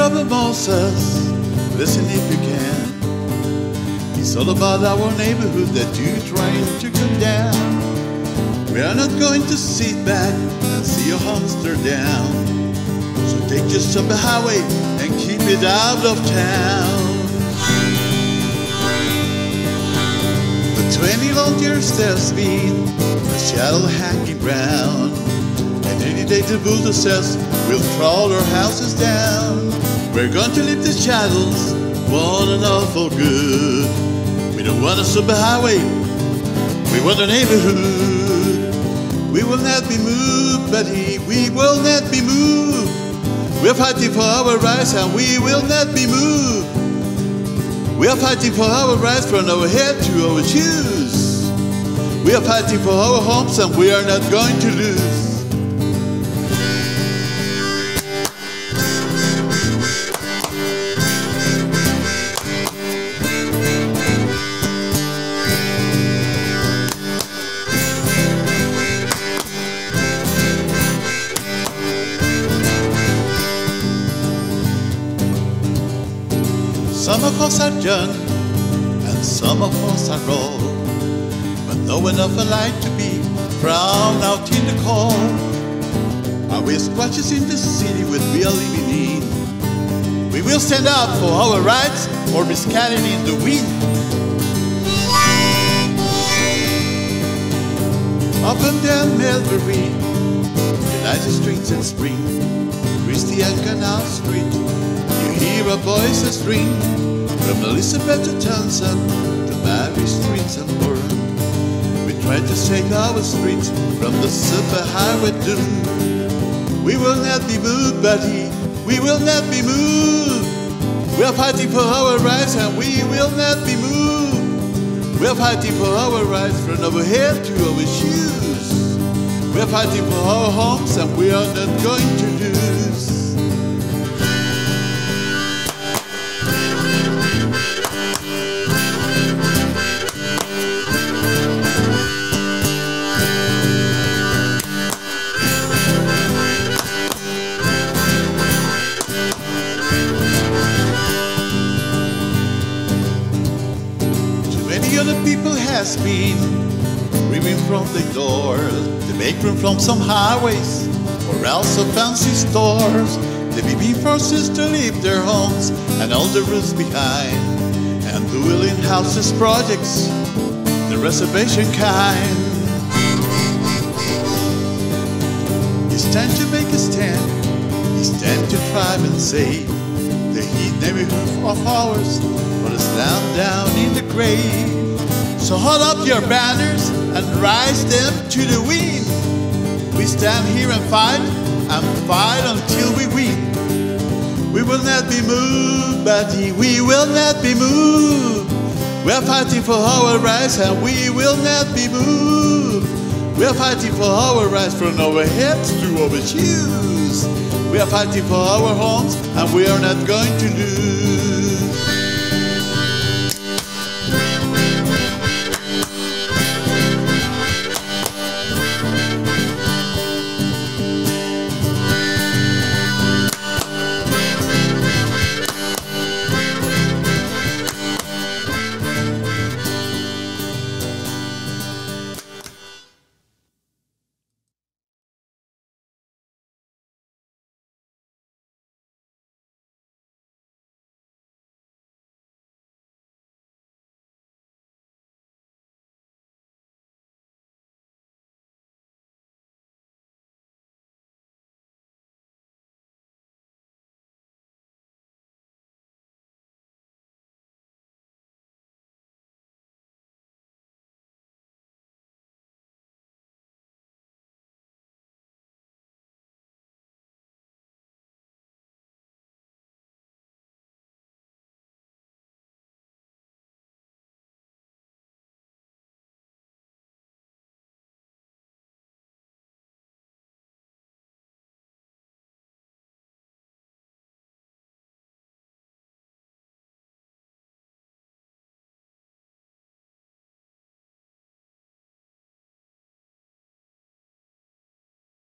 of Moses, listen if you can. It's all about our neighborhood that you're trying to condemn. We are not going to sit back and see your homes turn down. So take up the highway and keep it out of town. For 20 long years there's been a shadow hanging round. And any day the bulldozers will crawl our houses down. We're going to leave the shadows one and all for good. We don't want a superhighway, we want a neighborhood. We will not be moved, buddy, we will not be moved. We're fighting for our rights and we will not be moved. We are fighting for our rights from our head to our shoes. We are fighting for our homes and we are not going to lose. Some of us are young and some of us are old, but know enough alike to be drowned out in the cold. Are we squatches in the city with we are living in? We will stand up for our rights or be scattered in the wind. Up and down Mulberry, United Streets and spring, Christian Canal Street, hear a voices ring from Elizabeth to Johnson to Mary Streets and Warren. We try to save our streets from the superhighway doom. We will not be moved, buddy. We will not be moved. We are fighting for our rights and we will not be moved. We are fighting for our rights from our head to our shoes. We are fighting for our homes and we are not going to lose. Many other people has been screaming from the doors. They make room from some highways or else some fancy stores. They've been forced to leave their homes and all the roots behind. And dwelling houses projects, the reservation kind. It's time to make a stand. It's time to thrive and save the heat neighborhood of ours, but it's down down in the grave. So hold up your banners and rise them to the wind. We stand here and fight and fight until we win. We will not be moved, buddy. We will not be moved. We are fighting for our rights and we will not be moved. We are fighting for our rights from our heads to our shoes. We are fighting for our homes and we are not going to lose.